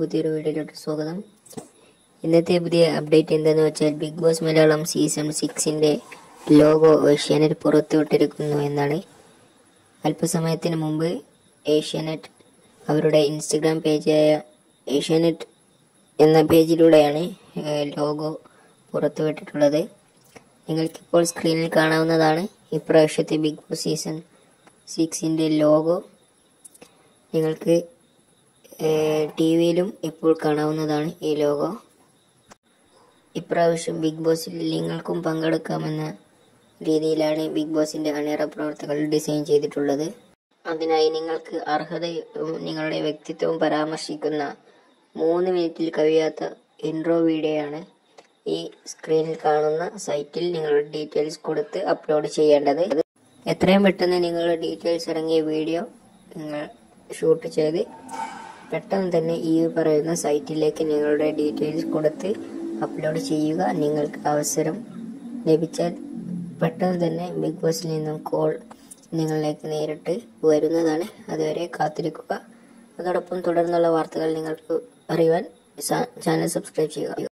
പുതിയൊരു വീഡിയോയിലോട്ട് സ്വാഗതം. ഇന്നത്തെ പുതിയ അപ്ഡേറ്റ് എന്താണെന്ന് വെച്ചാൽ ബിഗ് ബോസ് മലയാളം സീസൺ സിക്സിന്റെ ലോഗോ ഏഷ്യാനെറ്റ് പുറത്തുവിട്ടിരിക്കുന്നു എന്നാണ്. അല്പസമയത്തിന് മുമ്പ് ഏഷ്യാനെറ്റ് അവരുടെ ഇൻസ്റ്റഗ്രാം പേജായ ഏഷ്യാനെറ്റ് എന്ന പേജിലൂടെയാണ് ലോഗോ പുറത്തുവിട്ടിട്ടുള്ളത്. നിങ്ങൾക്കിപ്പോൾ സ്ക്രീനിൽ കാണാവുന്നതാണ് ഇപ്രാവശ്യത്തെ ബിഗ് ബോസ് സീസൺ സിക്സിന്റെ ലോഗോ. നിങ്ങൾക്ക് ടി വിയിലും ഇപ്പോൾ കാണാവുന്നതാണ് ഈ ലോഗോ ഇപ്രാവശ്യം ബിഗ് ബോസിൽ നിങ്ങൾക്കും പങ്കെടുക്കാമെന്ന രീതിയിലാണ് ബിഗ് ബോസിന്റെ അണിയറ പ്രവർത്തകൾ ഡിസൈൻ ചെയ്തിട്ടുള്ളത്. അതിനായി നിങ്ങൾക്ക് അർഹതയും നിങ്ങളുടെ വ്യക്തിത്വവും പരാമർശിക്കുന്ന മൂന്ന് മിനിറ്റിൽ കവിയാത്ത ഇൻട്രോ വീഡിയോ ആണ് ഈ സ്ക്രീനിൽ കാണുന്ന സൈറ്റിൽ നിങ്ങളുടെ ഡീറ്റെയിൽസ് കൊടുത്ത് അപ്ലോഡ് ചെയ്യേണ്ടത്. എത്രയും പെട്ടെന്ന് നിങ്ങളുടെ ഡീറ്റെയിൽസ് ഇറങ്ങിയ വീഡിയോ നിങ്ങൾ ഷൂട്ട് ചെയ്ത് പെട്ടെന്ന് തന്നെ ഈ പറയുന്ന സൈറ്റിലേക്ക് നിങ്ങളുടെ ഡീറ്റെയിൽസ് കൊടുത്ത് അപ്ലോഡ് ചെയ്യുക. നിങ്ങൾക്ക് അവസരം ലഭിച്ചാൽ പെട്ടെന്ന് തന്നെ ബിഗ് ബോസിൽ നിന്നും കോൾ നിങ്ങളിലേക്ക് നേരിട്ട് വരുന്നതാണ്. അതുവരെ കാത്തിരിക്കുക. അതോടൊപ്പം തുടർന്നുള്ള വാർത്തകൾ നിങ്ങൾക്ക് അറിയുവാൻ ചാനൽ സബ്സ്ക്രൈബ് ചെയ്യുക.